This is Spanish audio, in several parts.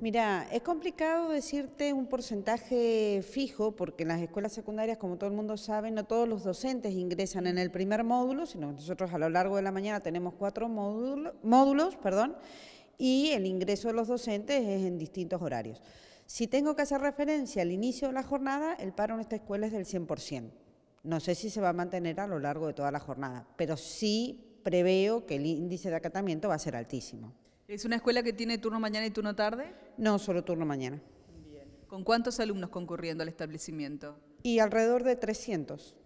Mira, es complicado decirte un porcentaje fijo porque en las escuelas secundarias, como todo el mundo sabe, no todos los docentes ingresan en el primer módulo, sino nosotros a lo largo de la mañana tenemos cuatro módulos perdón, y el ingreso de los docentes es en distintos horarios. Si tengo que hacer referencia al inicio de la jornada, el paro en esta escuela es del 100%. No sé si se va a mantener a lo largo de toda la jornada, pero sí preveo que el índice de acatamiento va a ser altísimo. ¿Es una escuela que tiene turno mañana y turno tarde? No, solo turno mañana. Bien. ¿Con cuántos alumnos concurriendo al establecimiento? Y alrededor de 300.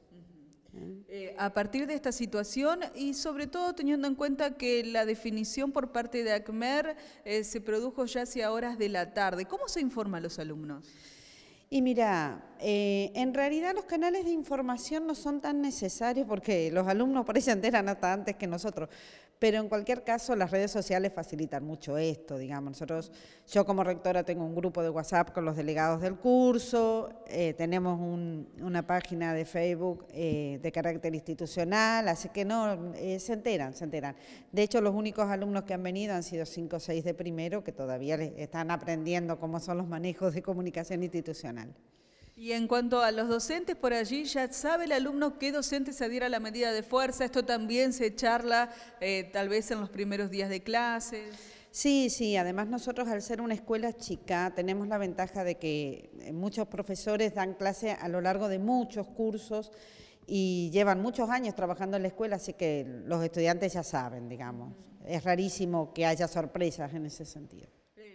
Eh, a partir de esta situación y sobre todo teniendo en cuenta que la definición por parte de ACMER eh, se produjo ya hacia horas de la tarde, ¿cómo se informa a los alumnos? Y mira, eh, en realidad los canales de información no son tan necesarios porque los alumnos por ahí se enteran hasta antes que nosotros, pero en cualquier caso las redes sociales facilitan mucho esto, digamos. Nosotros, yo como rectora tengo un grupo de WhatsApp con los delegados del curso, eh, tenemos una página de Facebook eh, de carácter institucional, así que no, se enteran, se enteran. De hecho, los únicos alumnos que han venido han sido cinco o seis de primero que todavía están aprendiendo cómo son los manejos de comunicación institucional. Y en cuanto a los docentes por allí, ¿ya sabe el alumno qué docente se adhiera a la medida de fuerza? ¿Esto también se charla eh, tal vez en los primeros días de clases? Sí, sí, además nosotros al ser una escuela chica tenemos la ventaja de que eh, muchos profesores dan clase a lo largo de muchos cursos y llevan muchos años trabajando en la escuela, así que los estudiantes ya saben, digamos. Es rarísimo que haya sorpresas en ese sentido. Eh,